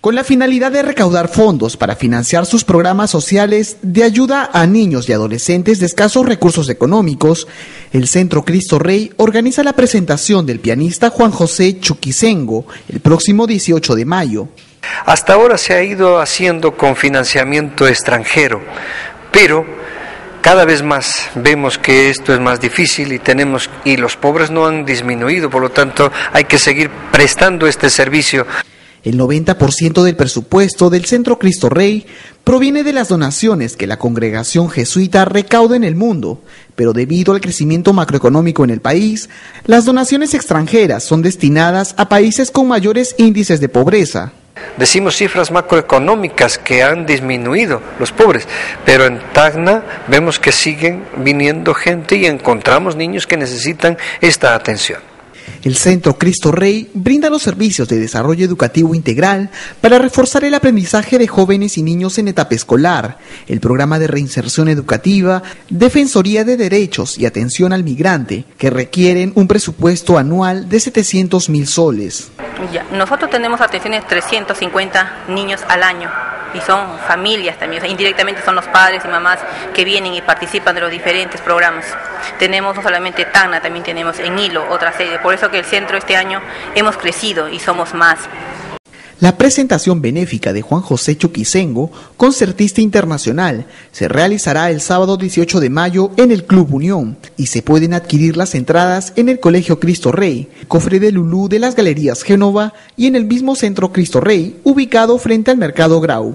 con la finalidad de recaudar fondos para financiar sus programas sociales de ayuda a niños y adolescentes de escasos recursos económicos, el Centro Cristo Rey organiza la presentación del pianista Juan José Chuquisengo el próximo 18 de mayo. Hasta ahora se ha ido haciendo con financiamiento extranjero, pero cada vez más vemos que esto es más difícil y tenemos y los pobres no han disminuido, por lo tanto hay que seguir prestando este servicio. El 90% del presupuesto del Centro Cristo Rey proviene de las donaciones que la congregación jesuita recauda en el mundo, pero debido al crecimiento macroeconómico en el país, las donaciones extranjeras son destinadas a países con mayores índices de pobreza. Decimos cifras macroeconómicas que han disminuido los pobres, pero en Tacna vemos que siguen viniendo gente y encontramos niños que necesitan esta atención. El Centro Cristo Rey brinda los servicios de desarrollo educativo integral para reforzar el aprendizaje de jóvenes y niños en etapa escolar, el programa de reinserción educativa, defensoría de derechos y atención al migrante, que requieren un presupuesto anual de 700 mil soles. nosotros tenemos atenciones 350 niños al año y son familias también, indirectamente son los padres y mamás que vienen y participan de los diferentes programas. Tenemos no solamente Tana, también tenemos en Hilo otra sede, por eso que el centro este año hemos crecido y somos más. La presentación benéfica de Juan José Chuquisengo, concertista internacional, se realizará el sábado 18 de mayo en el Club Unión y se pueden adquirir las entradas en el Colegio Cristo Rey, cofre de Lulú de las Galerías Génova y en el mismo Centro Cristo Rey, ubicado frente al Mercado Grau.